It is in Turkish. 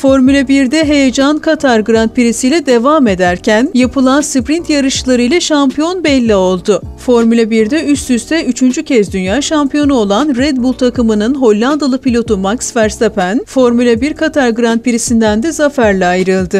Formula 1'de heyecan Katar Grand Prix'si ile devam ederken yapılan sprint yarışları ile şampiyon belli oldu. Formula 1'de üst üste üçüncü kez dünya şampiyonu olan Red Bull takımının Hollandalı pilotu Max Verstappen, Formula 1 Katar Grand Prix'sinden de zaferle ayrıldı.